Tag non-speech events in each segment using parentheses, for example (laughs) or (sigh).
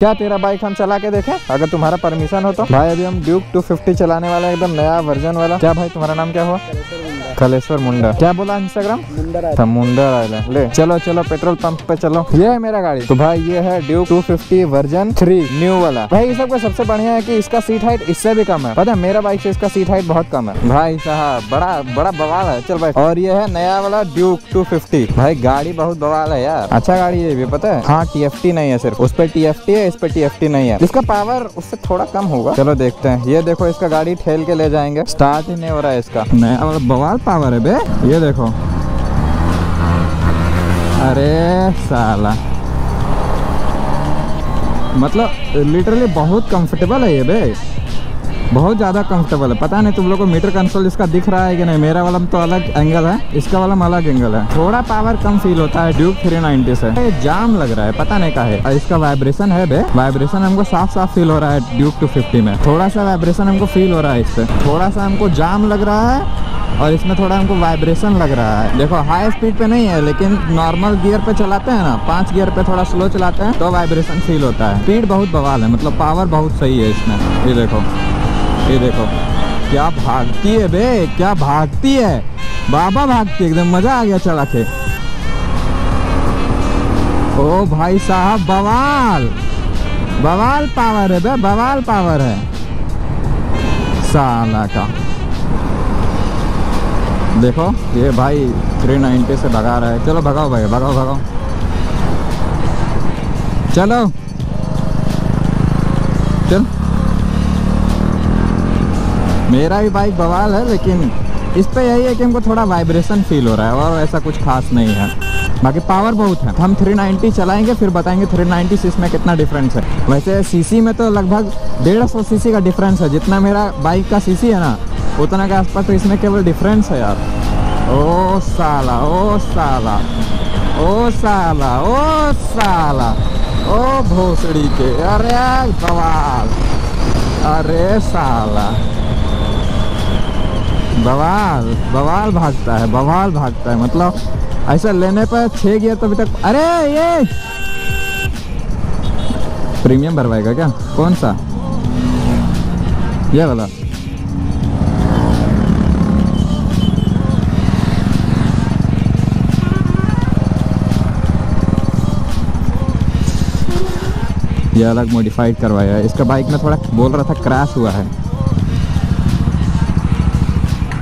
क्या तेरा बाइक हम चला के देखें? अगर तुम्हारा परमिशन हो तो। भाई, अभी हम ड्यूक 250 चलाने वाला एकदम नया वर्जन वाला। क्या भाई, तुम्हारा नाम क्या हुआ? कलेश्वर मुंडा। क्या बोला इंस्टाग्राम मुंडा मुंडा ले चलो चलो पेट्रोल पंप पे चलो। ये है मेरा गाड़ी। तो भाई ये है ड्यूक 250 वर्जन 3 न्यू वाला। भाई इस सबका सबसे बढ़िया है कि इसका सीट हाइट इससे भी कम है। पता है मेरा बाइक से इसका सीट हाइट बहुत कम है। भाई साहब बड़ा बड़ा बवाल है। चल भाई। और ये है नया वाला ड्यूक 250 भाई गाड़ी बहुत बवाल है यार। अच्छा गाड़ी है ये भी पता है? हाँ टी नहीं है सिर्फ़। उस पर टी है इस पर टी नहीं है। इसका पावर उससे थोड़ा कम होगा। चलो देखते हैं। ये देखो इसका गाड़ी ठेल के ले जाएँगे। स्टार्ट ही नहीं हो रहा है इसका। नया वाला बवाल पावर है बे। ये देखो। अरे साला। मतलब लिटरली बहुत कंफर्टेबल है ये बे। बहुत ज़्यादा कंफर्टेबल है। पता नहीं तुम लोग को मीटर कंसोल इसका दिख रहा है कि नहीं? मेरा वाला तो अलग एंगल है, इसका वाला अलग एंगल है। थोड़ा पावर कम फील होता है ड्यूब थ्री नाइनटी से। जाम लग रहा है, पता नहीं का है और इसका वाइब्रेशन है बे वाइब्रेशन हमको साफ़ साफ़ फील हो रहा है ड्यूक 250 में। थोड़ा सा वाइब्रेशन हमको फील हो रहा है इससे। थोड़ा सा हमको जाम लग रहा है और इसमें थोड़ा हमको वाइब्रेशन लग रहा है। देखो हाई स्पीड पे नहीं है, लेकिन नॉर्मल गियर पे चलाते हैं ना, पाँच गियर पे थोड़ा स्लो चलाते हैं तो वाइब्रेशन फील होता है। स्पीड बहुत बवाल है मतलब पावर बहुत सही है इसमें। ये देखो। ये देखो, क्या भागती है बे, क्या भागती है? बाबा भागती है, एकदम मज़ा आ गया चला के। ओ भाई साहब, बवाल! बवाल पावर है बे, बवाल पावर है। साला का। देखो, ये भाई 390 से भगा रहा है। चलो भगाओ भाई, भगाओ भगाओ। चलो। चल। मेरा भी बाइक बवाल है, लेकिन इस पे यही है कि हमको थोड़ा वाइब्रेशन फील हो रहा है और ऐसा कुछ खास नहीं है। बाकी पावर बहुत है। हम 390 चलाएँगे, फिर बताएँगे 390 से इसमें कितना डिफरेंस है। वैसे सीसी में तो लगभग डेढ़ सौ सीसी का डिफरेंस है। जितना मेरा बाइक का सीसी है ना, उतना के आसपास तो इसमें केवल डिफरेंस है यार। ओ साला ओ साला ओ साला ओ साला, ओ भोसड़ी के। अरे बवाल। अरे साला। बवाल बवाल भागता है, बवाल भागता है मतलब ऐसा लेने पर छः गियर तो अभी तक, अरे ये! प्रीमियम भरवाएगा क्या? कौन सा? ये वाला। ये अलग मॉडिफाइड करवाया है। इसका बाइक में थोड़ा बोल रहा था क्रैश हुआ है।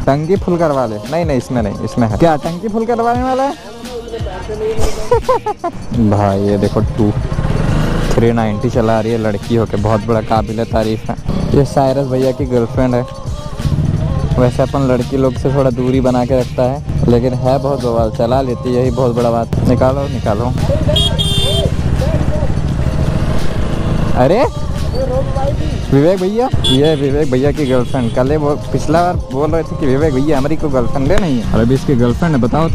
टंकी फुल करवा ले। नहीं नहीं, इसमें नहीं, इसमें है। क्या, टंकी फुल करवाने वाला है? (laughs) भाई, ये देखो, टू थ्री नाइन्टी चला रही है लड़की होके। बहुत बड़ा काबिल तारीफ़ है। ये सायरस भैया की गर्लफ्रेंड है। वैसे अपन लड़की लोग से थोड़ा दूरी बना के रखता है, लेकिन है बहुत बवाल। चला लेती है, यही बहुत बड़ा बात। निकालो निकालो। अरे? विवेक भैया, ये विवेक भैया की गर्लफ्रेंड कल वो पिछला बार बोल रहे थे कि विवेक भैया हमारी कोई गर्लफ्रेंड है नहीं? है अभी इसकी गर्लफ्रेंड है, बताओ।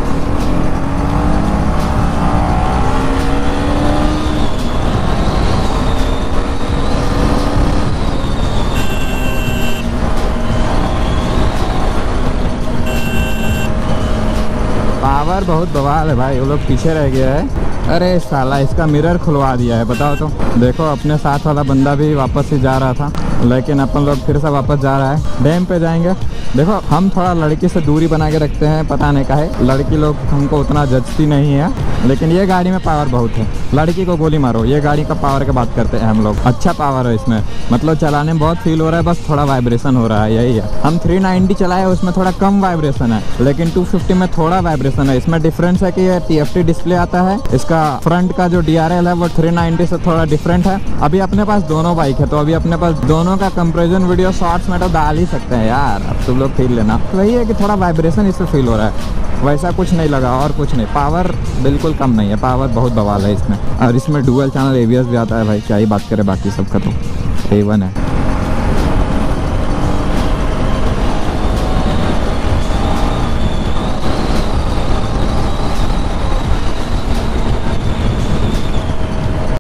पावर बहुत बवाल है भाई, वो लोग पीछे रह गया है। अरे साला, इसका मिरर खुलवा दिया है, बताओ तो। देखो, अपने साथ वाला बंदा भी वापस ही जा रहा था, लेकिन अपन लोग फिर से वापस जा रहा है। डैम पे जाएँगे। देखो, हम थोड़ा लड़की से दूरी बना के रखते हैं, पता नहीं कहे। लड़की लोग हमको उतना जचती नहीं है, लेकिन ये गाड़ी में पावर बहुत है। लड़की को गोली मारो, ये गाड़ी का पावर की बात करते हैं हम लोग। अच्छा पावर है इसमें। मतलब चलाने में बहुत फील हो रहा है, बस थोड़ा वाइब्रेशन हो रहा है, यही है। हम 390 चलाए, उसमें थोड़ा कम वाइब्रेशन है, लेकिन 250 में थोड़ा वाइब्रेशन है। इसमें डिफरेंस है कि ये टी डिस्प्ले आता है, इसका फ्रंट का जो डीआरएल है, वो थ्री से थोड़ा डिफरेंट है। अभी अपने पास दोनों बाइक है तो अभी अपने पास दोनों का कंपेरिजन वीडियो शॉर्ट्स में तो डाल ही सकते हैं यार। अब तुम लोग फील लेना। वही है कि थोड़ा वाइब्रेशन इससे फील हो रहा है। वैसा कुछ नहीं लगा और कुछ नहीं। पावर बिल्कुल कम नहीं है। पावर बहुत बवाल है इसमें। और इसमें डुअल चैनल एवीएस भी आता है भाई। क्या ही बात करें, बाकी सबका तो ए वन है।